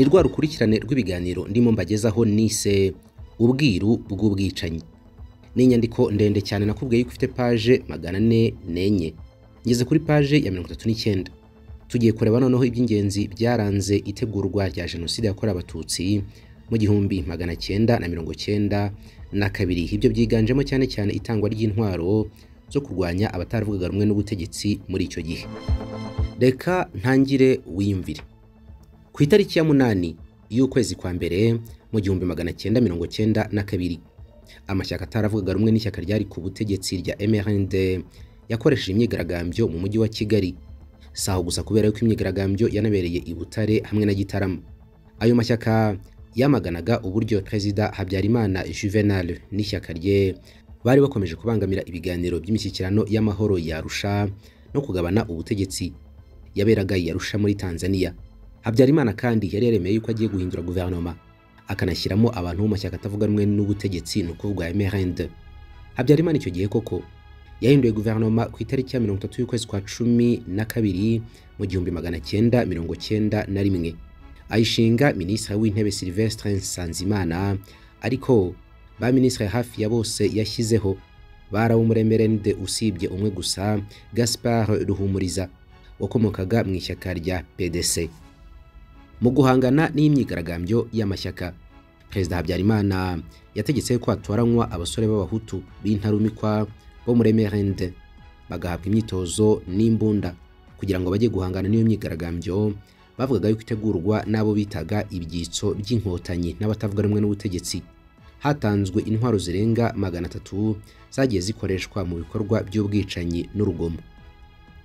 ni rwa rukurikirane rw'ibiganiro ndimo mbagezaho nise ubwiru bw'ubwicanyi. Ni inyandiko ndende cyane nakubwiye yuko ifite paje magana ane n'enye. Ngeze kuri paje ya mirongo itatu n'icyenda. Tugiye kureba noneho iby'ingenzi byaranze itegurwa rya jenoside yakorewe abatutsi mu gihumbi magana cyenda na mirongo cyenda na kabiri. Ibyo byiganjemo cyane cyane itangwa ry'intwaro zo kurwanya abataravugaga rumwe n'ubutegetsi muri icyo gihe. Reka ntangire wiyumvire. Ku itariki ya munani y'ukwezi kwa mbere mu gihumbi magana cyenda mirongo cyenda na kabiri. Amashyaka ataravugaga rumwe n'ishyaka ryari ku butegetsi rya MRND yakoresheje imyigaragambyo mu mujyi wa Kigali. Si aho gusa kubera yuko imyigaragambyo yanabereye i Butare hamwe na Gitarama. Ayo mashyaka yamaganaga uburyo Perezida Habyarimana Juvenal n'ishyaka rye bari bakomeje kubangamira ibiganiro by'imishyikirano y'amahoro ya Arusha no kugabana ubutegetsi. Yaberaga i Arusha muri Tanzania. Habyarimana kandi yari yaremeye yuko agiye guhindura guverinoma akanashyiramo abantu bo mu mashyaka atavuga rumwe n'ubutegetsi ni ukuvuga MRND Habyarimana icyo gihe koko yahinduye guverinoma ku itariki ya mirongo itatu y'ukwezi kwa cumi na kabiri mu gihumbi magana cyenda mirongo cyenda na rimwe. Ayishinga minisitiri w'intebe Sylvestre Nsanzimana ariko ba minisitiri hafi ya bose yashyizeho. Barawumuremerende usibye umwe gusa Gaspard Ruhumuriza wakomokaga mu ishyaka rya PDC mu guhangana n'imyigaragambyo y'amashyaka. Perezida habyarimana yategetse ko hatoranywa abasore b'abahutu b'intarumikwa bo muri MRND bagahabwa imyitozo n'imbunda. Kugira ngo bajye guhangana n'iyo myigaragambyo bavugaga yuko itegurwa n'abo bitaga ibyitso by'inkotanyi n'abatavuga rumwe n'ubutegetsi. Hatanzwe intwaro zirenga magana atatu zagiye zikoreshwa mu bikorwa by'ubwicanyi n'urugomo.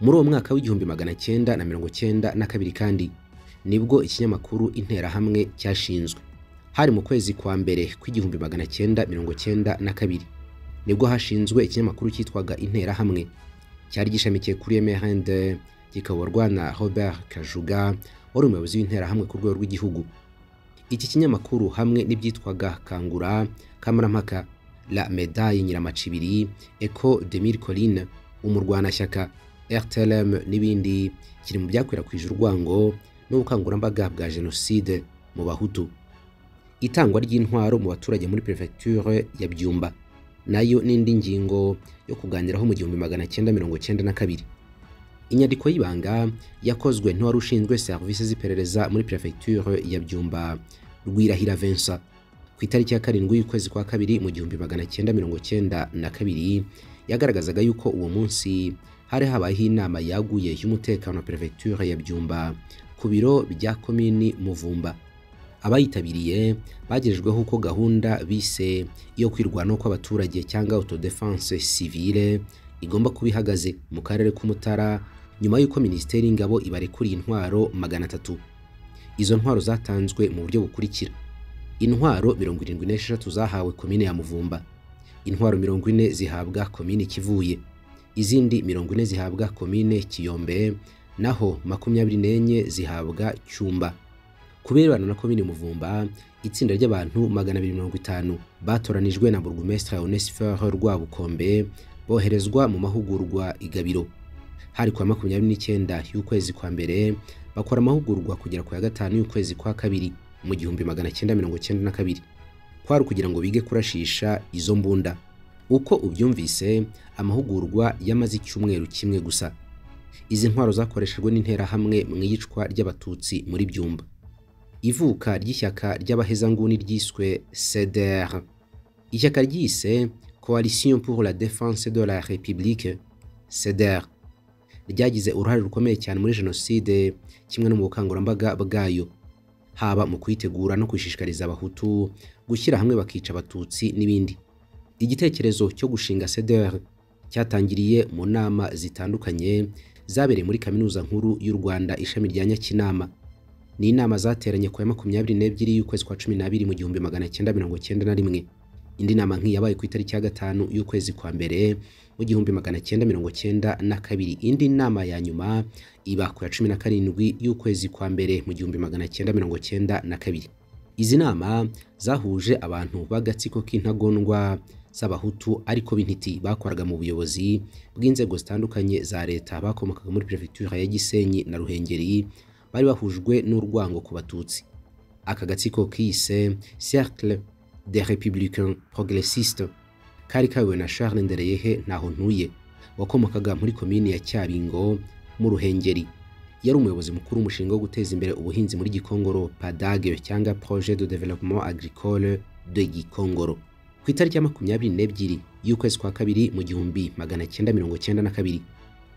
Muri uwo mwaka w'igihumbi magana cyenda na mirongo cyenda na kabiri kandi ni bwo ikinyamakuru interahamwe cyashinzwe. Hari mu kwezi kwa mbere kw'igihumbi magana cyenda mirongo cyenda na kabiri ni bwo hashinzwe ikinyamakuru cyitwaga interahamwe. Cyari gishamikiye kuri MRND kikayoborwa na Robert Kajuga wari umuyobozi w'interahamwe ku rwego rw'igihugu. Iki kinyamakuru hamwe n'ibyitwaga Kangura Kamarampaka La Medaille Nyiramacibiri Echo de Mille Collines umurwanashyaka RTLM n'ibindi kiri mu byakwirakwije urwango n'ubukangurambaga bwa jenoside mu bahutu. Itangwa ry'intwaro mu baturage muri prefecture ya Byumba. Nayo n'indi ngingo yo kuganiraho mu gihumbi magana cyenda mirongo cyenda na kabiri. Inyandiko y'ibanga yakozwe n'uwari ushinzwe serivisi z'iperereza muri prefecture ya Byumba Rwirahira Vincent. Ku itariki ya karindwi y'ukwezi kwa kabiri mu gihumbi magana cyenda mirongo cyenda na kabiri yagaragazaga yuko uwo munsi hari habayeho inama yaguye y'umutekano wa prefecture ya Byumba ku biro bya komini Muvumba. Abayitabiriye bagejejweho uko gahunda bise yo kwirwanaho kw'abaturage cyangwa autodefense civile igomba kuba ihagaze mu karere k'Umutara nyuma y'uko minisiteri y'ingabo ibarekuriye intwaro magana atatu. Izo ntwaro zatanzwe mu buryo bukurikira. Intwaro mirongo irindwi n'esheshatu zahawe komine ya Muvumba. Intwaro mirongo ine zihabwa komine Kivuye. Izindi mirongo ine zihabwa komine Kiyombe naho makumyabiri n'enye zihabwa Cyumba. Kubirebana na komine Muvumba itsinda ry'abantu magana abiri mirongo itanu batoranijwe na burugumesitiri Onesphore Rwabukombe boherezwa mu mahugurwa igabiro hari kwa makumyabiri n'icyenda y'ukwezi kwa mbere bakora amahugurwa kugera ku ya gatanu y'ukwezi kwa kabiri mu gihumbi magana cyenda mirongo cyenda na kabiri. Kwari ukugira ngo bige kurashisha izo mbunda. Uko ubyumvise amahugurwa yamaze icyumweru kimwe gusa. Izi ntwaro zakoreshejwe n'interahamwe mu iyicwa ry'abatutsi muri byumba. Ivuka ry'ishyaka ry'abahezanguni ryiswe CDR ishyaka ryise Coalition pour la défense de la République CDR ryagize uruhare rukomeye cyane muri jenoside kimwe no mu bukangurambaga bwayo. Haba mu kuyitegura no kwishishikariza abahutu gushyira hamwe bakica abatutsi n'ibindi. Igitekerezo cyo gushinga CDR cyatangiriye mu nama zitandukanye zabereye muri kaminuza nkuru y'u Rwanda ishami rya Nyakinama. Ni inama zateranye ku ya makumyabiri n'ebyiri y'ukwezi kwa cumi n'abiri mu gihumbi magana cyenda mirongo cyenda na rimwe. Indi nama nk'iyi yabaye ku itariki ya gatanu y'ukwezi kwa mbere mu gihumbi magana cyenda mirongo cyenda na kabiri. Indi nama ya nyuma iba ku ya cumi na karindwi y'ukwezi kwa mbere mu gihumbi magana cyenda mirongo cyenda na kabiri. Izi nama zahuje abantu b'agatsiko k'intagondwa z'abahutu ariko b'intiti bakoraga mu buyobozi bw'inzego zitandukanye za leta bakomokaga muri perefegitura ya Gisenyi na Ruhengeri bari bahujwe n'urwango ku batutsi. Aka gatsiko kise cercle des républicains progressistes kari kayobowe na Charles Ndereyehe ntaho ntuye wakomokaga muri komini ya Cyabingo mu Ruhengeri. Yari umuyobozi mukuru w'umushinga wo guteza imbere ubuhinzi muri Gikongoro PADAG cyangwa Projet de Développement Agricole de Gikongoro. Ku itariki ya makumyabiri n'ebyiri y'ukwezi kwa kabiri mu gihumbi magana cyenda mirongo cyenda na kabiri.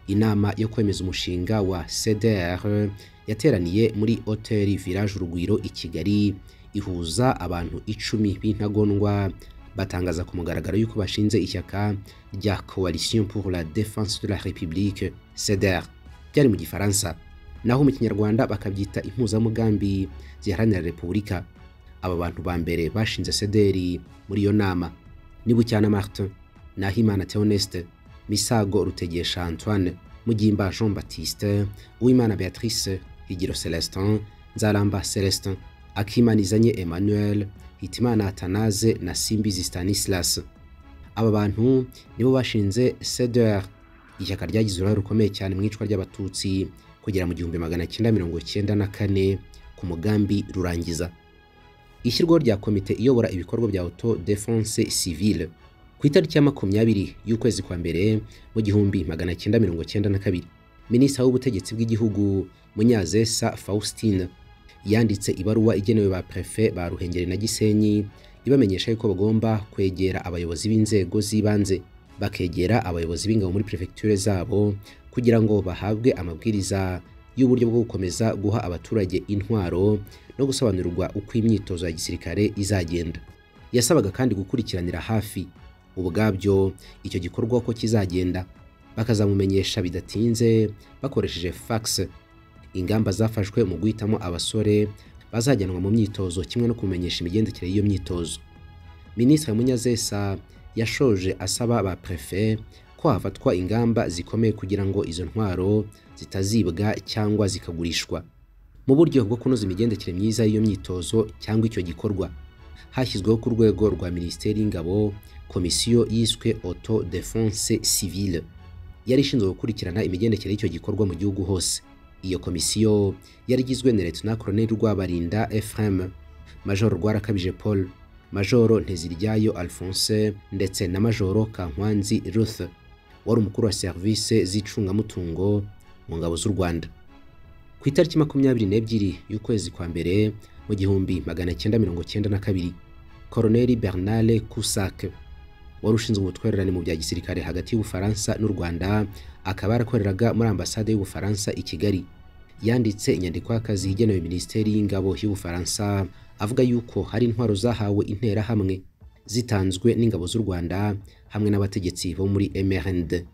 Inama yo kwemeza umushinga wa CDR yateraniye muri hoteli Village Urugwiro i Kigali ihuza abantu icumi b'intagondwa batangaza ku mugaragaro y'uko bashinze ishyaka rya Coalition pour la Défense de la République CDR byari mu gifaransa. Naho mu kinyarwanda bakabyita impuzamugambi ziharanira repubulika. Aba bantu ba mbere bashinze CDR muri iyo nama. Ni Bucyana Martin Nahimana Theoneste Misago Rutegesha Antoine Mugimba Jean Baptiste Uwimana Beatrice Higiro Celestin Nzaramba Celestin Akimanizanye Emmanuel Hitimana Atanaze na Simbizi Stanislas. Aba bantu nibo bashinze CDR ishyaka ryagize uruhare rukomeye cyane mu icwa ry'abatutsi kugera mu gihumbi magana cyenda mirongo cyenda na kane ku mugambi rurangiza. Ishyirwaho rya komite iyobora ibikorwa bya auto defense civile ku itariki ya makumyabiri y'ukwezi kwa mbere mu gihumbi magana cyenda mirongo cyenda na kabiri. Minisitiri w'ubutegetsi bw'igihugu munyazesa faustine yanditse ibaruwa igenewe ba prefe ba ruhengeri na gisenyi ibamenyesha yuko bagomba kwegera abayobozi b'inzego z'ibanze. Bakegera abayobozi b'ingabo muri prefecture zabo kugira ngo bahabwe amabwiriza y'uburyo bwo gukomeza guha abaturage intwaro no gusobanurirwa uko imyitozo ya gisirikare izagenda. Yasabaga kandi gukurikiranira hafi. Ubwabyo icyo gikorwa ko kizagenda. Bakazamumenyesha bidatinze bakoresheje fax. Ingamba zafashwe mu guhitamo abasore bazajyanwa mu myitozo kimwe no kumenyesha imigendekere y'iyo myitozo. Minisitiri munyazesa yashoje asaba ba prefe ko hafatwa ingamba zikomeye kugira ngo izo ntwaro zitazibwa cyangwa zikagurishwa. Mu buryo bwo kunoza imigendekere myiza y'iyo myitozo cyangwa icyo gikorwa. Hashyizweho ku rwego rwa minisiteri y'ingabo komisiyo yiswe auto defense civile. Yari ishinzwe gukurikirana imigendekere y'icyo gikorwa mu gihugu hose. Iyo komisiyo yari igizwe na Lieutenant Colonel Rwabarinda Ephraim Major Rwarakabije Paul Majoro Nteziryayo Alphonse ndetse na Majoro Kankwanzi Ruth wari umukuru wa serivisi z'icungamutungo mu ngabo z'u Rwanda. Ku itariki makumyabiri n'ebyiri y'ukwezi kwa mbere mu gihumbi magana cyenda mirongo cyenda na kabiri. Colonel Bernard Cusack wari ushinzwe ubutwererane mu bya gisirikare hagati y'Ubufaransa n'u Rwanda akaba yarakoreraga muri ambasade y'Ubufaransa i Kigali. Yanditse inyandiko y'akazi igenewe minisiteri y'ingabo y'Ubufaransa avuga yuko hari intwaro zahawe interahamwe zitanzwe n'ingabo z'u Rwanda hamwe n'abategetsi bo muri MRND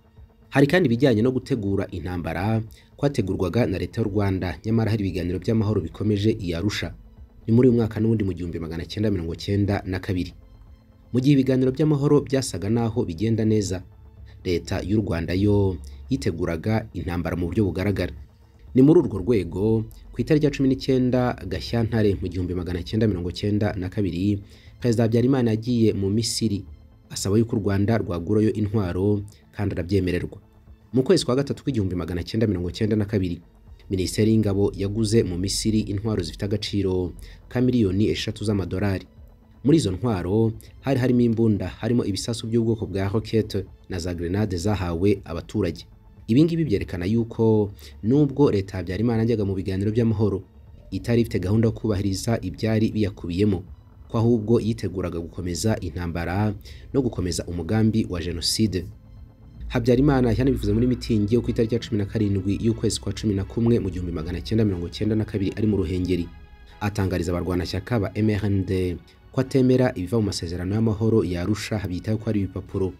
hari kandi ibijyanye no gutegura intambara kwategurwaga na leta y'u Rwanda. Nyamara hari ibiganiro by'amahoro bikomeje i Arusha. Ni muri uyu mwaka n'ubundi mu gihumbi magana cyenda mirongo cyenda na kabiri. Mu gihe ibiganiro by'amahoro byasaga naho bigenda neza leta y'u Rwanda yo yiteguraga intambara mu buryo bugaragara. Ni muri urwo rwego ku itariki ya cumi n'icyenda Gashyantare mu gihumbi magana cyenda mirongo cyenda na kabiri perezida Habyarimana yagiye mu Misiri asaba yuko u Rwanda rwagurayo intwaro kandi arabyemererwa. Mu kwezi kwa gatatu kw'igihumbi magana cyenda mirongo cyenda na kabiri minisiteri y'ingabo yaguze mu Misiri intwaro zifite agaciro ka miliyoni eshatu z'amadolari. Muri izo ntwaro hari harimo imbunda harimo ibisasu by'ubwoko bwa rocket na za grenade zahawe abaturage. Ibi ngibi byerekana yuko nubwo leta Habyarimana ajyaga mu biganiro by'amahoro itari ifite gahunda yo kubahiriza ibyari biyakubiyemo ko ahubwo yiteguraga gukomeza intambara no gukomeza umugambi wa jenoside. Habyarimana yanabivuze muri mitingi yo ku itariki ya cumi na karindwi y'ukwezi kwa cumi na kumwe mu gihumbi magana cyenda mirongo cyenda na kabiri ari mu Ruhengeri. Atangariza abarwanashyaka ba MRND ko atemera ibiva mu masezerano y'amahoro yarusha habyitaho ko ari ibipapuro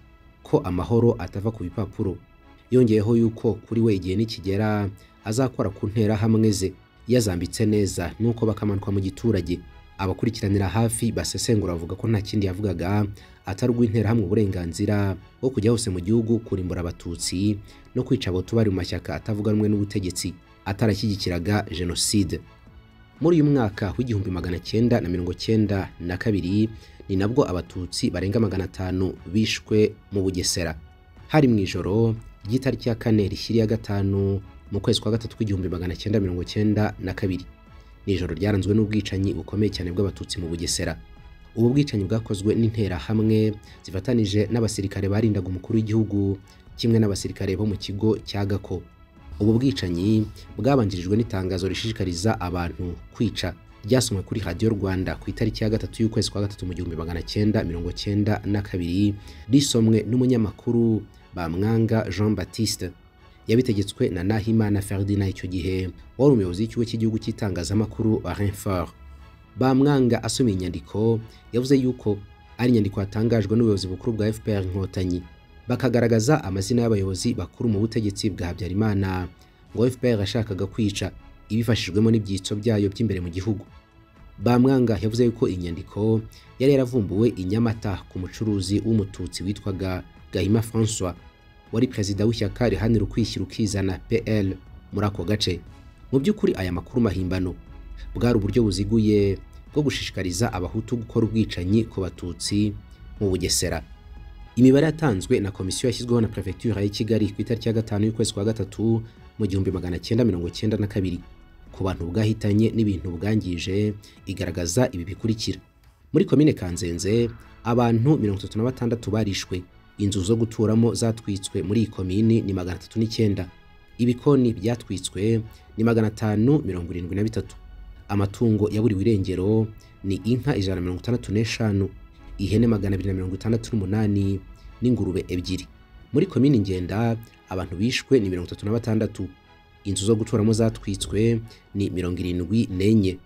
ko amahoro atava ku bipapuro. Yongeyeho yuko kuri we igihe nikigera azakora ku nterahamwe ze. Yazambitse neza nuko bakamanuka mu giturage. Abakurikiranira hafi basesengura bavuga ko nta kindi yavugaga atari uguha uburenganzira bwo kujya hose mu gihugu kurimbura abatutsi no kwica abo bari mu mashyaka atavuga rumwe n'ubutegetsi atarashyigikiraga jenoside. Muri uyu mwaka w'igihumbi magana cyenda na mirongo cyenda na kabiri ni nabwo abatutsi barenga magana atanu bishwe mu bugesera. Hari mu ijoro ry'itariki ya kane rishyiriye gatanu mu kwezi kwa gatatu kw'igihumbi magana cyenda mirongo cyenda na kabiri. Ni ijoro ryaranzwe n'ubwicanyi bukomeye cyane bw'abatutsi mu bugesera. Ubu bwicanyi bwakozwe n'interahamwe zifatanije n'abasirikare barindaga umukuru w'igihugu kimwe n'abasirikare bo mu kigo cya gako ubu bwicanyi bwabanjirijwe n'itangazo rishishikariza abantu kwica. Ryasomwe kuri radiyo rwanda ku itariki ya gatatu y'ukwezi kwa gatatu mu gihumbi magana cyenda mirongo cyenda na kabiri risomwe n'umunyamakuru bamwanga jean baptiste. Yabitegetswe na nahimana ferdinand icyo gihe wari umuyobozi w'ikigo cy'igihugu cy'itangazamakuru renfort. Bamwanga asoma inyandiko yavuze yuko ari inyandiko yatangajwe n'ubuyobozi bukuru bwa fpr inkotanyi. Bakagaragaza amazina y'abayobozi bakuru mu butegetsi bwa habyarimana ngo fpr yashakaga kwica ibifashijwemo n'ibyitso byayo by'imbere mu gihugu. Bamwanga yavuze yuko inyandiko yari yaravumbuwe i nyamata ku mucuruzi w'umututsi witwaga gahima francois wari perezida w'ishyaka rihanira ukwishyira ukizana pl muri ako gace. Mu by'ukuri aya makuru mahimbano bwari uburyo buziguye bwo gushishikariza abahutu gukora ubwicanyi ku batutsi mu bugesera. Imibare yatanzwe na komisiyo yashyizweho na perefegitura ya kigali ku itariki ya gatanu y'ukwezi kwa gatatu mu gihumbi magana cyenda mirongo cyenda na kabiri. Ku bantu bwahitanye n'ibintu bwangije igaragaza ibi bikurikira. Muri komine kanzenze abantu mirongo itatu na batandatu barishwe. Inzu zo guturamo zatwitswe muri iyi komini ni magana atatu n'icyenda. Ibikoni byatwitswe ni magana atanu mirongo irindwi na bitatu. Amatungo yaburiwe irengero ni inka ijana na mirongo itandatu n'eshanu ihene magana abiri na mirongo itandatu n'umunani n'ingurube ebyiri. Muri komini ngenda abantu bishwe ni mirongo itatu na batandatu. Inzu zo guturamo zatwitswe ni mirongo irindwi n'enye.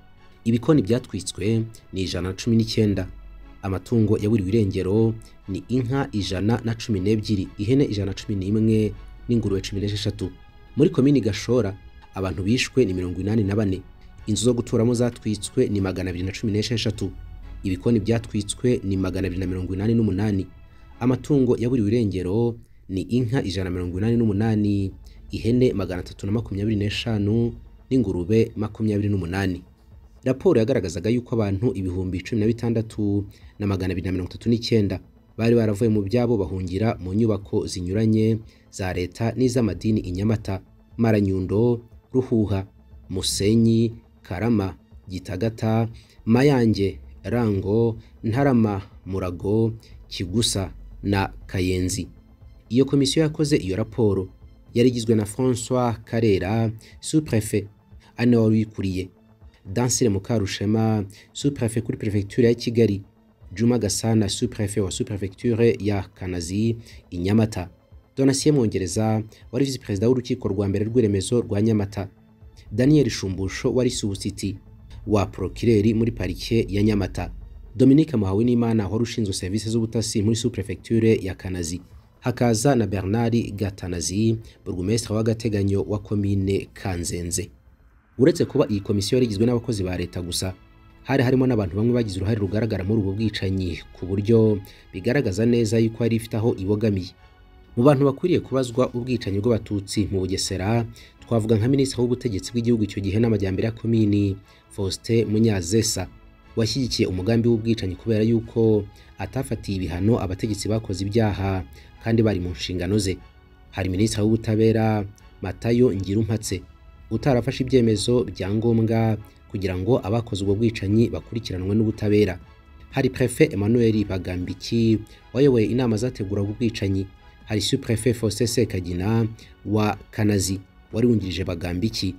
Ibikoni byatwitswe ni ijana na cumi n'icyenda. Amatungo yaburiwe irengero ni inka ijana na cumi n'ebyiri ihene ijana na cumi n'imwe n'ingurube cumi n'esheshatu. Muri komini gashora abantu bishwe ni mirongo inani na bane. Inzu zo guturamo zatwitswe ni magana abiri na cumi n'esheshatu. Ibikoni byatwitswe ni magana abiri na mirongo inani n'umunani. Amatungo yaburiwe irengero ni inka ijana na mirongo inani n'umunani ihene magana atatu na makumyabiri n'eshanu n'ingurube makumyabiri n'umunani. Raporo yagaragazaga yuko abantu ibihumbi cumi na bitandatu na magana abiri na mirongo itatu n'icyenda bari baravuye mu byabo bahungira mu nyubako zinyuranye za leta n'iz'amadini i nyamata maranyundo ruhuha musenyi karama gitagata mayange rango ntarama murago kigusa na kayenzi. Iyo komisiyo yakoze iyo raporo yari igizwe na francois karera sous-préfet ari nawe wari uyikuriye. Dansire mukarushema sous-préfet kuri perefegitura ya kigali. Juma gasana sous-préfet wa sous-préfecture ya kanazi i nyamata. Donatien mwongereza wari visi perezida w'urukiko rwa mbere rw'iremezo rwa nyamata. Daniel shumbusho wari subusiti wa prokireri muri parike ya nyamata. Dominique muhawe n'imana wari ushinzwe serivisi z'ubutasi muri sous-préfecture ya kanazi. Hakaza na bernard gatanazi burugumesitiri w'agateganyo wa komine kanzenze. Uretse kuba iyi komisiyo yari igizwe n'abakozi ba leta gusa hari harimo n'abantu bamwe bagize uruhare rugaragara muri ubu bwicanyi ku buryo bigaragaza neza yuko yari ifite aho ibogamiye. Mu bantu bakwiriye kubazwa ubwicanyi bw'abatutsi mu bugesera twavuga nka minisitiri w'ubutegetsi bw'igihugu icyo gihe n'amajyambere ya komini faustin munyazesa. Washyigikiye umugambi w'ubwicanyi kubera yuko atafatiye ibihano abategetsi bakoze ibyaha kandi bari mu nshingano ze. Hari minisitiri w'ubutabera matayo ngirumpatse. Utarafashe ibyemezo bya ngombwa kugira ngo abakoze ubwo bwicanyi bakurikiranwe n'ubutabera. Hari prefe emmanuel bagambiki wayoboye inama zategura ubwo bwicanyi hari suprefe faustin sekagina wa kanazi. Wari wungirije bagambiki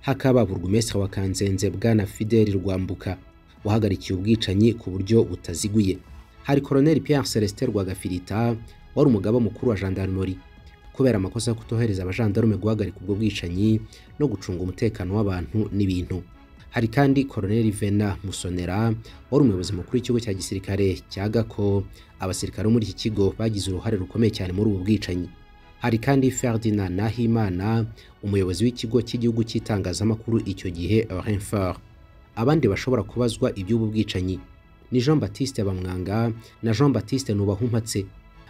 hakaba burugumesitiri wa kanzenze bwana fideli rwambuka wahagarikiye ubwicanyi ku buryo butaziguye. Hari koloneli pierre celestin rwagafirita wari umugaba mukuru wa gendarmerie. Kubera amakosa yo kutohereza abajandarume guhagarika ubwo bwicanyi no gucunga umutekano w'abantu n'ibintu. Hari kandi koloneli vena musonera wari umuyobozi mukuru w'ikigo cya gisirikare cya gako abasirikare bo muri iki kigo bagize uruhare rukomeye cyane muri ubu bwicanyi. Hari kandi ferdinand nahimana umuyobozi w'ikigo cy'igihugu cy'itangazamakuru icyo gihe renfort. Abandi bashobora kubazwa iby'ubu bwicanyi ni jean baptiste bamwanga na jean baptiste nubahumpatse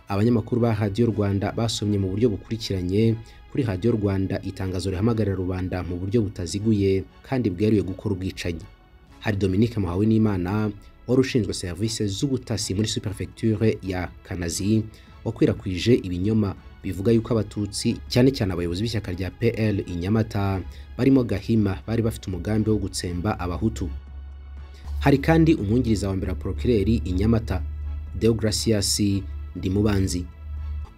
abanyamakuru ba radiyo rwanda basomye mu buryo bukurikiranye kuri radiyo rwanda itangazo rihamagarira rubanda mu buryo butaziguye kandi bweruye gukora ubwicanyi. Hari dominique muhawe n'imana wari ushinzwe serivisi z'ubutasi muri superfecture ya kanazi wakwirakwije ibinyoma bivuga yuko abatutsi cyane cyane abayobozi b'ishyaka rya PL i Nyamata barimo Gahima bari bafite umugambi wo gutsemba abahutu. Hari kandi umwungiriza wa mbere wa procureur i Nyamata Deogracias Ndimubanzi.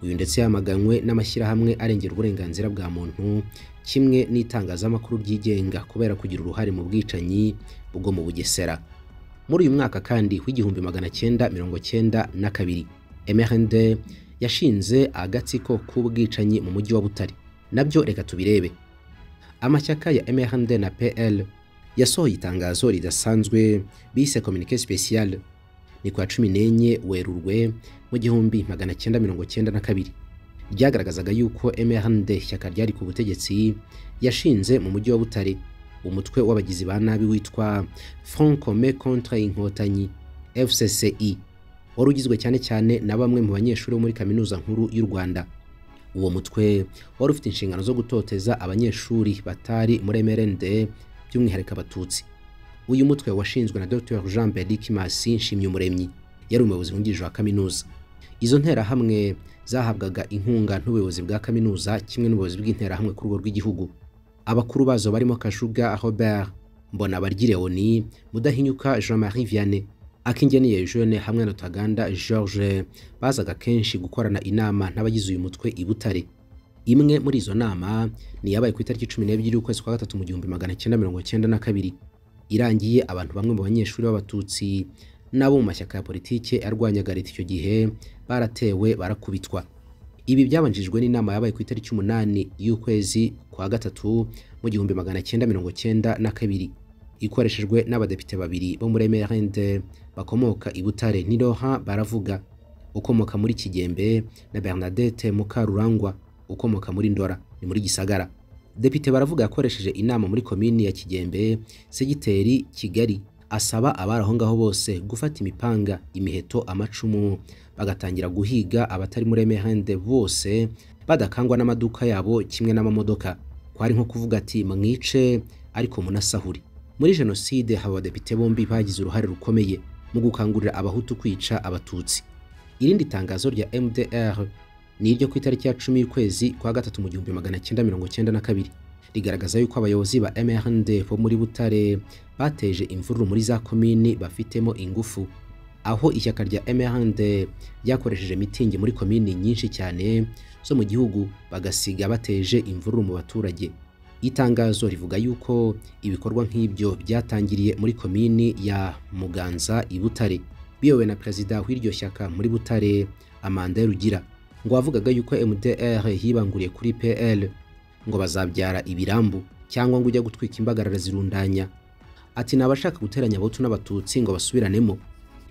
Uyu ndetse yamaganywe n'amashyirahamwe arengera uburenganzira bwa muntu kimwe n'itangazamakuru ryigenga kubera kugira uruhare mu bwicanyi bwo mu Bugesera. Muri uyu mwaka kandi w'igihumbi magana cyenda mirongo cyenda na kabiri. MRND yashinze agatsiko k'ubwicanyi mu mujyi wa Butare. Nabyo reka tubirebe. Amashyaka ya MRND na PL yasohoye itangazo ridasanzwe bise communiqué spécial. Ni kwa cumi n'enye werurwe mu gihumbi magana cyenda mirongo cyenda na kabiri. Ryagaragazaga yuko MRND ishyaka ryari ku butegetsi yashinze mu mujyi wa Butare. Umutwe w'abagizi ba nabi witwa Front Commun contre Inkotanyi FCCI wari ugizwe cyane cyane na bamwe mu banyeshuri bo muri kaminuza nkuru y'u Rwanda. Uwo mutwe wari ufite inshingano zo gutoteza abanyeshuri batari muri MRND by'umwihariko abatutsi. Uyu mutwe washinzwe na Dr. Jean Beric Masi Nshimyumuremyi yari umuyobozi wungirije wa kaminuza. Izo nterahamwe zahabwaga inkunga n'ubuyobozi bwa kaminuza kimwe n'ubuyobozi bw'interahamwe ku rwego rw'igihugu. Abakuru bazo barimo Kashuga Robert Mbonabaryi Leoni Mudahinyuka Jean-Marie Vianney Akingeni Eugene hamwe na Rutaganda George bazaga kenshi gukorana inama n'abagize uyu mutwe i Butare. Imwe muri izo nama ni yabaye ku itariki 12 y'ukwezi kwa gatatu mu gihumbi 1992 irangiye abantu bamwe mu banyeshuri b'abatutsi n'abo mu mashyaka ya politike arwanyaga leta icyo gihe baratewe barakubitwa. Ibi byabanjirijwe n'inama yabaye ku itariki 8 y'ukwezi kwa gatatu mu gihumbi 1992 ikoreshejwe n'abadepite babiri bo muri MRND bakomoka i Butare. Ni Laurent Baravuga ukomoka muri Kigembe na Bernadette Mukarurangwa ukomoka muri Ndora ni muri Gisagara. Depite Baravuga yakoresheje inama muri komini ya Kigembe segiteri Kigali. Asaba abari aho ngaho bose gufata imipanga imiheto amacumu bagatangira guhiga abatari muri MRND bose badakangwa n'amaduka yabo kimwe n'amamodoka. Kwari nko kuvuga ati mwice ariko munasahuri. Muri jenoside haba abadepite bombi bagize uruhare rukomeye mu gukangurira abahutu kwica abatutsi. Irindi tangazo rya MDR ni iryo ku itariki ya cumi y'ukwezi kwa gatatu mu gihumbi magana cyenda mirongo cyenda na kabiri. Rigaragaza yuko abayobozi ba MRND bo muri Butare bateje imvururu muri za komini bafitemo ingufu. Aho ishyaka rya MRND ryakoresheje mitingi muri komini nyinshi cyane zo mu gihugu bagasiga bateje imvururu mu baturage. Itangazo rivuga yuko ibikorwa nk'ibyo byatangiriye muri komini ya Muganza i Butare. Biyobowe na perezida w'iryo shyaka muri Butare Amanda Rugira ngo wavugaga yuko MDR yibanguriye kuri PL ngo bazabyara ibirambu cyangwa ngo ujya gutwika imbagarara zirundanya. Ati ni abashaka guteranya abahutu n'abatutsi ngo basubiranemo.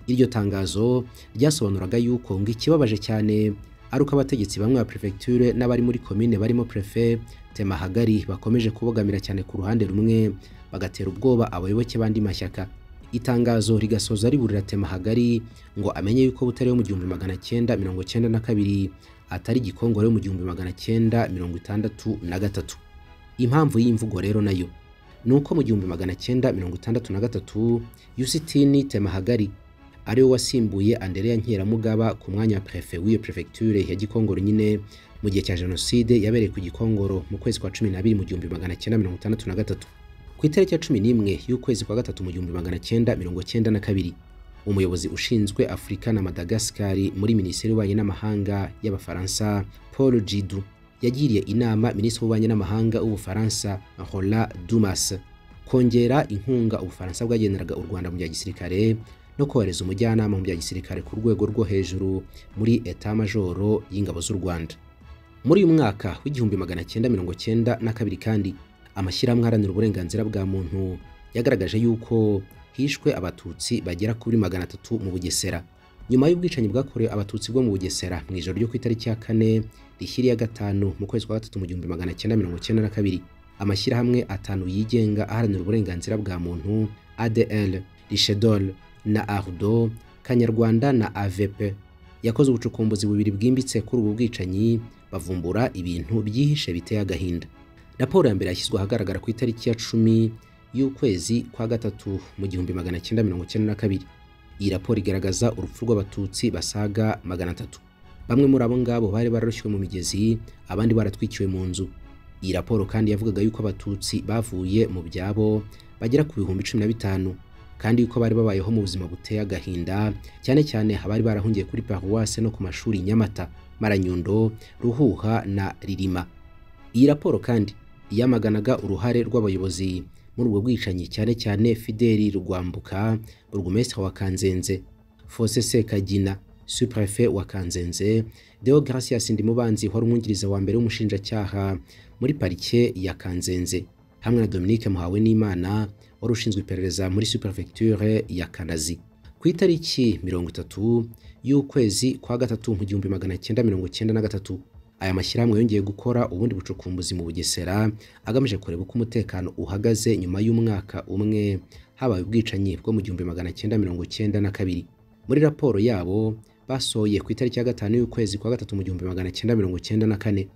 Iryo tangazo ryasobanuraga yuko ngo ikibabaje cyane ari uko abategetsi bamwe ba prefecture n'abari muri komine barimo prefet Temahagari bakomeje kubogamira cyane ku ruhande rumwe bagatera ubwoba abayoboke b'andi mashyaka. Itangazo rigasoza riburira Temahagari ngo amenye yuko Butare yo mu gihumbi magana cyenda mirongo cyenda na kabiri atari Gikongoro yo mu gihumbi magana cyenda mirongo itandatu na gatatu. Impamvu y'imvugo rero na yo ni uko mu gihumbi magana cyenda mirongo itandatu na gatatu Yusitini Temahagari ari we wasimbuye Andereya Nkeramugaba ku mwanya wa prefe w'iyo prefecture ya Gikongoro nyine mu gihe cya jenoside yabereye ku Gikongoro mu kwezi kwa cumi n'abiri mu gihumbi magana cyenda mirongo itandatu na gatatu. Ku itariki ya cumi n'imwe y'ukwezi kwa gatatu mu gihumbi magana cyenda mirongo cyenda na kabiri umuyobozi ushinzwe Afurika na Madagascar muri Minisiteri y'Ububanyi n'Amahanga y'Abafaransa Paul Gidu yagiriye inama Minisitiri w'Ububanyi n'Amahanga w'Ubufaransa Roland Dumas. Kongera inkunga Ubufaransa bwageneraga u Rwanda mu bya gisirikare no kohereza umujyanama mu bya gisirikare ku rwego rwo hejuru muri eta majoro y'ingabo z'u Rwanda. Muri uyu mwaka w'igihumbi magana cyenda mirongo cyenda na kabiri kandi amashyirahamwe aharanira uburenganzira bwa muntu yagaragaje yuko hishwe abatutsi bagera kuri magana atatu mu Bugesera. Nyuma y'ubwicanyi bwakorewe abatutsi bwo mu Bugesera mu ijoro ryo ku itariki ya kane rishyiriye gatanu mu kwezi kwa gatatu mu gihumbi magana cyenda mirongo cyenda na kabiri amashyirahamwe atanu yigenga aharanira uburenganzira bwa muntu ADL Richedol na Ardo Kanyarwanda na AVP yakoze ubucukumbuzi bubiri bwimbitse kuri ubu bwicanyi bavumbura ibintu byihishe biteye agahinda. Raporo ya mbere yashyizwe ahagaragara ku itariki ya cumi y'ukwezi kwa gatatu mu gihumbi magana cyenda mirongo cyenda na kabiri. Iyi raporo igaragaza urupfu rw'abatutsi basaga magana atatu. Bamwe muri abo ngabo bari bararoshywe mu migezi abandi baratwikiwe mu nzu. Iyi raporo kandi yavugaga yuko abatutsi bavuye mu byabo bagera ku bihumbi cumi na bitanu. Kandi yuko bari babayeho mu buzima buteye agahinda cyane cyane abari barahungiye kuri paruwase no ku mashuri nyamata maranyundo ruhuha na ririma. Iyi raporo kandi yamaganaga uruhare rw'abayobozi muri ubwo bwicanyi cyane cyane fideli rwambuka burugumesitiri wa kanzenze fose sekagina suprefe wa kanzenze deo gracias ndimubanzi wari umwungiriza wa mbere w'umushinjacyaha muri parike ya kanzenze hamwe na dominique muhawe n'imana wari ushinzwe iperereza muri superfecture ya kanazi ku itariki mirongo itatu y'ukwezi kwa gatatu mu gihumbi magana cyenda mirongo cyenda na gatatu aya mashyirahamwe yongeye gukora ubundi bucukumbuzi mu bugesera agamije kureba uko umutekano uhagaze nyuma y'umwaka umwe habaye ubwicanyi bwo mu gihumbi magana cyenda mirongo cyenda na kabiri. Muri raporo yabo basohoye ku itariki ya gatanu y'ukwezi kwa gatatu mu gihumbi magana cyenda mirongo cyenda na kane.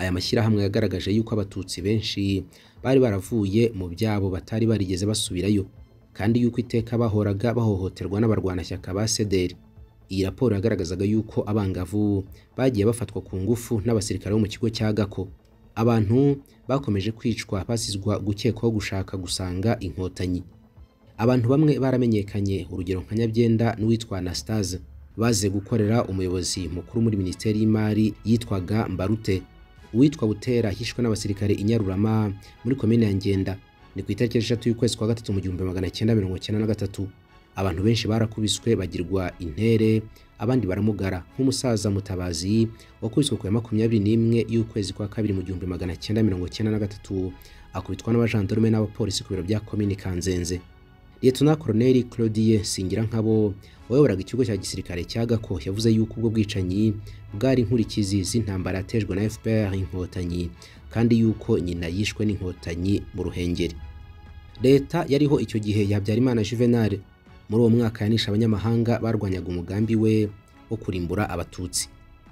Aya mashyirahamwe yagaragaje yuko abatutsi benshi bari baravuye mu byabo batari barigeze basubirayo kandi yuko iteka bahoraga bahohoterwa n'abarwanashyaka ba sederi. Iyi raporo yagaragazaga yuko abangavu bagiye bafatwa ku ngufu n'abasirikare bo mu kigo cya gako. Abantu bakomeje kwicwa basizwa gukekwaho gushaka gusanga inkotanyi. Abantu bamwe baramenyekanye urugero nka nyabyenda n'uwitwa anastase. Baze gukorera umuyobozi mukuru muri minisiteri y'imari yitwaga mbarute. Uwitwa butera yishwe n'abasirikare i nyarurama muri komine ya ngenda. Ni ku itariki eshatu y'ukwezi kwa gatatu mu gihumbi magana cyenda mirongo cyenda na gatatu. Abantu benshi barakubiswe bagirwa intere abandi baramugara. Nk'umusaza mutabazi wakubiswe ku ya makumyabiri n'imwe y'ukwezi kwa kabiri mu gihumbi magana cyenda mirongo cyenda na gatatu akubitwa n'abajandarume n'abapolisi ku biro bya komini kanzenze. Lieutenant Colonel Claudie Singirankabo wayoboraga ikigo cya gisirikare cya Gako yavuze yuko ubwo bwicanyi bwari inkurikizi z'intambara yatejwe na FPR inkotanyi kandi yuko nyina yishwe n'inkotanyi mu Ruhengeri. Leta yariho icyo gihe ya Habyarimana Juvenal muri uwo mwaka yanisha abanyamahanga barwanyaga umugambi we wo kurimbura abatutsi.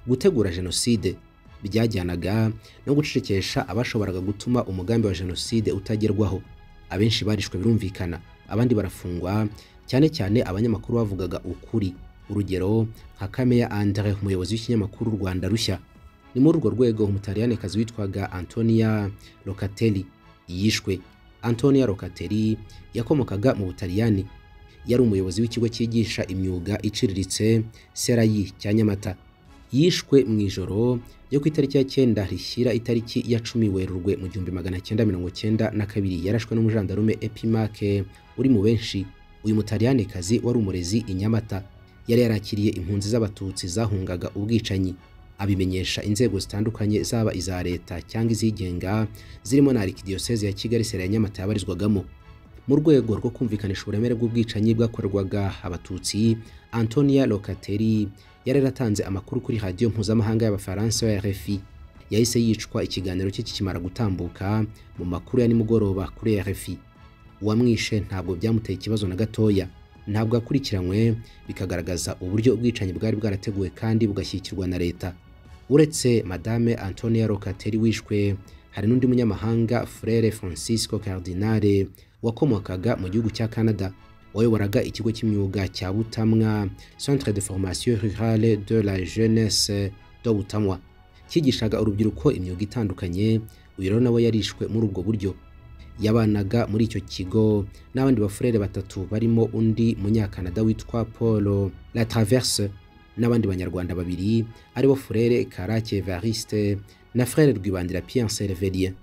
Gutegura jenoside byajyanaga no gucecekesha abashoboraga gutuma umugambi wa jenoside utagerwaho. Abenshi barishwe birumvikana. Abandi barafungwa cyane cyane abanyamakuru bavugaga ukuri. Urugero nka Kameya Andre umuyobozi w'ikinyamakuru Rwanda rushya. Ni muri urwo rwego umutaliyanikazi witwaga Antonia Locatelli yishwe. Antonia Locatelli yakomokaga mu Butaliyani. Yari umuyobozi w'ikigo cyigisha imyuga iciriritse Serayi cya Nyamata. Yishwe mu ijoro ryo ku itariki ya cyenda rishyira itariki ya cumi Werurwe mu gihumbi magana cyenda mirongo cyenda na kabiri yarashwe n'umujandarume Epimake uri mu benshi. Uyu mutaliyanikazi wari umurezi i Nyamata. Yari yarakiriye impunzi z'abatutsi zahungaga ubwicanyi. Abimenyesha inzego zitandukanye zaba iza leta cyangwa izigenga zirimo na arikidiyoseze ya Kigali sera ya Nyamata yabarizwagamo. Mu rwego rwo kumvikanisha uburemere bw'ubwicanyi bwakorerwaga abatutsi Antonia Locatelli yari yaratanze amakuru kuri radiyo mpuzamahanga y'abafaransa ya RFI yahise yicwa ikiganiro cye kikimara gutambuka mu makuru ya nimugoroba kuri RFI uwamwishe ntabwo byamuteye ikibazo na gatoya. Ntabwo akurikiranywe bikagaragaza uburyo ubwicanyi bwari bwarateguwe kandi bugashyigikirwa na leta. Uretse madame Antonia Locatelli wishwe hari n'undi munyamahanga Frere Francisco Cardinale wakomokaga mu gihugu cya Canada wayoboraga ikigo cy'imyuga cya Butamwa Centre de Formation Rurale de la Jeunesse de Butamwa. Cyigishaga urubyiruko imyuga itandukanye uyu rero nawe yarishwe muri ubwo buryo. Yabanaga muri icyo kigo n'abandi bafurere batatu barimo undi munyakanada witwa Paul La Traverse n'abandi banyarwanda babiri ari bo Frere Karake Evariste na Frere Rwibandira Pierre Servelien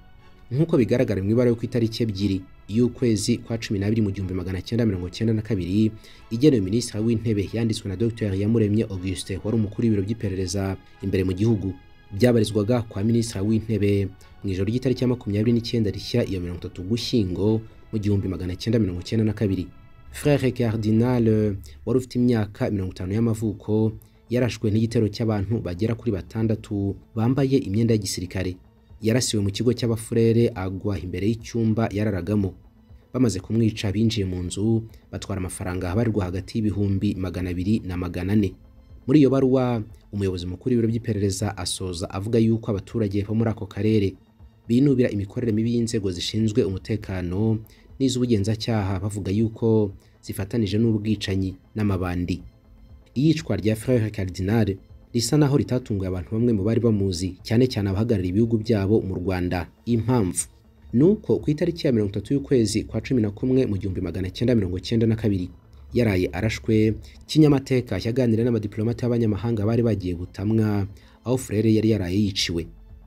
nk'uko bigaragara mu ibara yo ku itariki ebyiri y'ukwezi kwa cumi n'abiri mu gihumbi magana cyenda mirongo cyenda na kabiri igenewe minisitiri w'intebe yanditswe na Dr. Iyamuremye Auguste wari umukuru w'ibiro by'iperereza imbere mu gihugu. Byabarizwaga kwa minisitiri w'intebe mu ijoro ry'itariki ya makumyabiri n'icyenda rishya iya mirongo itatu gushyingo mu gihumbi magana cyenda mirongo cyenda na kabiri. Frere cardinal wari ufite imyaka mirongo itanu y'amavuko yarashwe n'igitero cy'abantu bagera kuri batandatu bambaye imyenda ya gisirikare. Yarasiwe mu kigo cy'abafurere agwa imbere y'icyumba yararagamo. Bamaze kumwica binjiye mu nzu batwara amafaranga abarirwa hagati y'ibihumbi magana abiri na magana ane. Muri iyo baruwa umuyobozi mukuru w'ibiro by'iperereza asoza avuga yuko abaturage bo muri ako karere binubira imikorere mibi y'inzego zishinzwe umutekano n'iz'ubugenzacyaha bavuga yuko zifatanije n'ubwicanyi n'amabandi. Iyicwa rya frere cardinal risa naho ritatunguye abantu bamwe mu bari bamuzi cyane cyane abahagarariye ibihugu byabo mu Rwanda. Impamvu? Nuko ku itariki ya mirongo itatu y'ukwezi kwa cumi na kumwe mu gihumbi magana cyenda mirongo cyenda na kabiri yaraye arashwe kinyamateka yaganiriye n'abadiplomate b'abanyamahanga bari bagiye butamwa aho Frere yari yaraye yiciwe.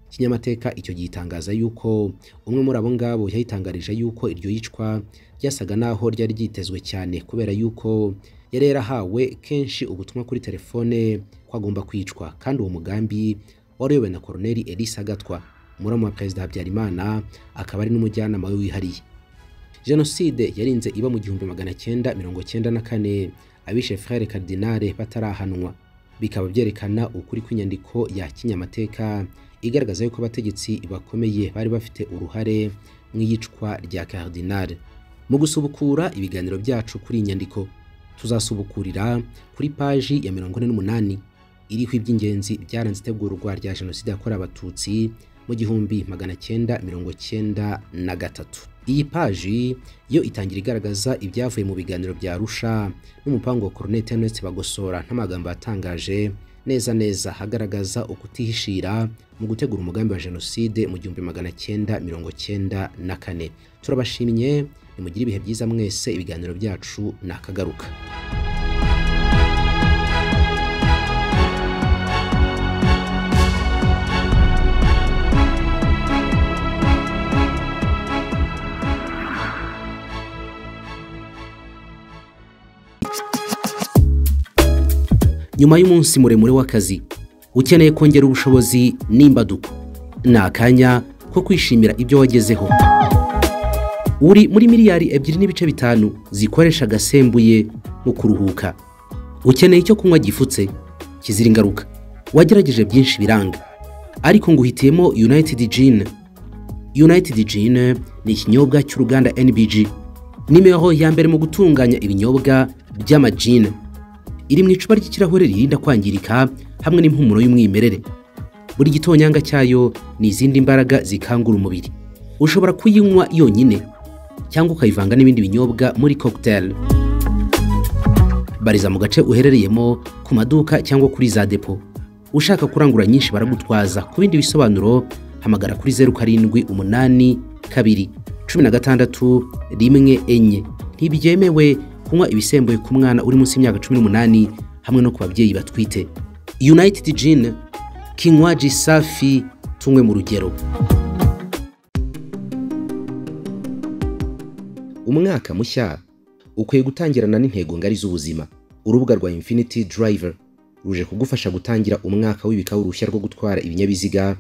Kinyamateka icyo gitangaza yuko umwe muri abo ngabo yayitangarije yuko iryo yicwa ryasaga naho ryari ryitezwe cyane kubera yuko yari yarahawe kenshi ubutumwa kuri telefone ko agomba kwicwa. Kandi uwo mugambi wari uyobowe na Colonel Elisa Gatwa muramu wa Perezida Habyarimana akaba ari n'umujyanama we wihariye. Jenoside yarinze iba mu gihumbi magana cyenda mirongo cyenda na kane. Abishe Frere Cardinal batarahanwa. Bikaba byerekana ukuri kw'inyandiko ya kinyamateka igaragaza yuko abategetsi bakomeye bari bafite uruhare mu iyicwa rya Cardinal. Mu gusubukura ibiganiro byacu kuri iyi nyandiko tuzasubukurira kuri paji ya mirongo ine n'umunani. Iriho iby'ingenzi byaranze itegurwa rya jenoside yakorewe abatutsi mu gihumbi magana cyenda mirongo cyenda na gatatu. Iyi paji yo itangira igaragaza ibyavuye mu biganiro bya Arusha n'umupango wa Colonel Theoneste Bagosora n'amagambo yatangaje neza neza. Hagaragaza ukutihishira mu gutegura umugambi wa jenoside mu gihumbi magana cyenda mirongo cyenda na kane. Turabashimye nimugire ibihe byiza mwese ibiganiro byacu nakagaruka nyuma y'umunsi muremure w'akazi ukeneye kongera ubushobozi n'imbaduko. Ni akanya ko kwishimira ibyo wagezeho. Uri muri miliyari ebyiri n'ibice bitanu zikoresha agasembuye mu kuruhuka. Ukeneye icyo kunywa gifutse kizira ingaruka. Wagerageje byinshi biranga. Ariko ngo uhitiyemo united gin. United gin ni ikinyobwa cy'uruganda nbg nimero ya mbere mu gutunganya ibinyobwa by'amajin iri mu icupa ry'ikirahure ririnda kwangirika hamwe n'impumuro y'umwimerere. Buri gitonyanga cyayo ni izindi mbaraga zikangura umubiri. Ushobora kuyinywa yonyine cyangwa ukayivanga n'ibindi binyobwa muri cocktail. Bariza mu gace uherereyemo ku maduka cyangwa kuri za depo. Ushaka kurangura nyinshi baragutwaza. Ku bindi bisobanuro hamagara kuri zeru karindwi umunani kabiri cumi na gatandatu rimwe enye. Ntibyemewe kunywa ibisembuye ku mwana uri munsi y'imyaka cumi n'umunani hamwe no ku babyeyi batwite. United gin kinywaji safi tunywe mu rugero. Umwaka mushya ukwiye gutangirana n'intego ngari z'ubuzima. Urubuga rwa infinity driver ruje kugufasha gutangira umwaka w'ibikaho uruhushya rwo gutwara ibinyabiziga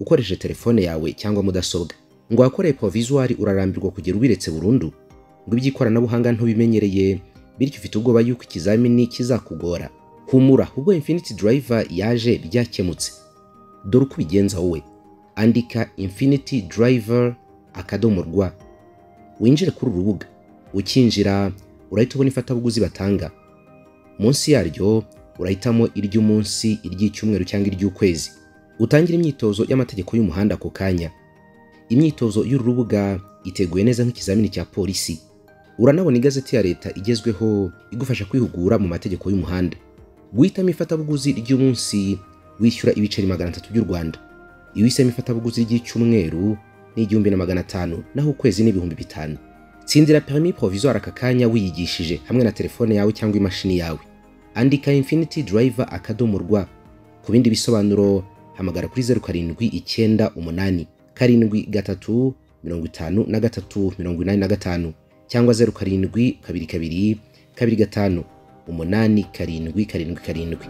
ukoresheje telefone yawe cyangwa mudasobwa. Ngo wakoreye provisoire urarambirwa kugera ubiretse burundu. Ngo iby'ikoranabuhanga ntubimenyereye bityo ufite ubwoba yuko ikizamini kizakugora. Humura ubwo infinity driver yaje byakemutse dore uko ubigenza wowe. Andika infinity driver akadomo rwa winjire kuri uru rubuga. Ukinjira urahita ubona ifatabuguzi batanga. Munsi yaryo urahitamo iry'umunsi iry'icyumweru cyangwa iry'ukwezi. Utangire imyitozo y'amategeko y'umuhanda ako kanya. Imyitozo y'uru rubuga iteguye neza nk'ikizamini cya polisi. Uranabona igazeti ya leta igezweho igufasha kwihugura mu mategeko y'umuhanda. Guhitamo ifatabuguzi ry'umunsi wishyura ibiceri magana atatu by'u rwanda. Iyo uhisemo ifatabuguzi ry'icyumweru ni igihumbi na magana atanu naho ukwezi ni ibihumbi bitanu. Tsindira permis provisoire aka kanya wiyigishije hamwe na telefone yawe cyangwa imashini yawe. Andika infinity driver akadomo rwa ku bindi bisobanuro hamagara kuri zeru karindwi icyenda umunani karindwi gatatu mirongo itanu na gatatu mirongo inani na gatanu. Cyangwa zeru karindwi kabiri kabiri kabiri gatanu umunani karindwi karindwi karindwi.